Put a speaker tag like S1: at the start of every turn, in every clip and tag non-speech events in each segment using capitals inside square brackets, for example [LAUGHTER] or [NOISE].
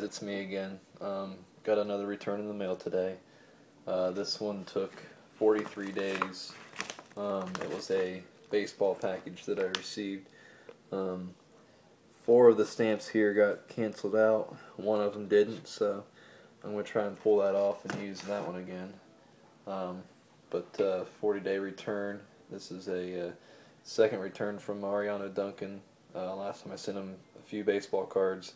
S1: It's me again. Um, got another return in the mail today. Uh, this one took 43 days. Um, it was a baseball package that I received. Um, four of the stamps here got canceled out. One of them didn't, so I'm going to try and pull that off and use that one again. Um, but uh, 40 day return. This is a uh, second return from Mariano Duncan. Uh, last time I sent him a few baseball cards.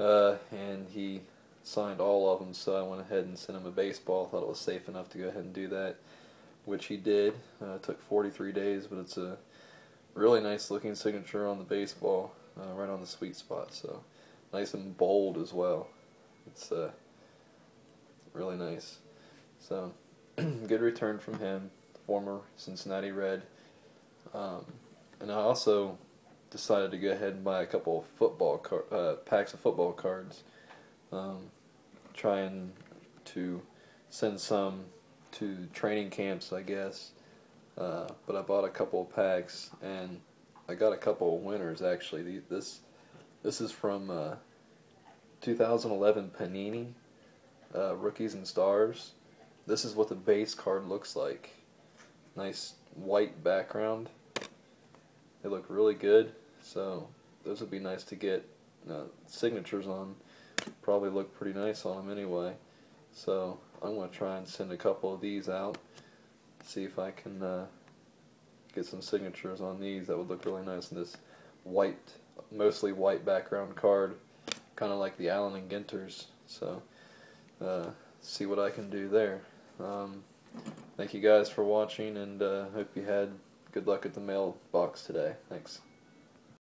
S1: Uh, and he signed all of them, so I went ahead and sent him a baseball. Thought it was safe enough to go ahead and do that, which he did. Uh, it took 43 days, but it's a really nice looking signature on the baseball, uh, right on the sweet spot. So nice and bold as well. It's uh, really nice. So [CLEARS THROAT] good return from him, former Cincinnati Red. Um, and I also decided to go ahead and buy a couple of football car- uh, packs of football cards, um, trying to send some to training camps, I guess. Uh, but I bought a couple of packs, and I got a couple of winners actually. This this is from uh, 2011 Panini uh, Rookies and Stars. This is what the base card looks like. Nice white background. They look really good. So those would be nice to get uh, signatures on. Probably look pretty nice on them anyway. So I'm going to try and send a couple of these out. See if I can uh, get some signatures on these. That would look really nice in this white, mostly white background card. Kind of like the Allen and Ginters. So uh, see what I can do there. Um, thank you guys for watching and uh, hope you had good luck at the mailbox today. Thanks.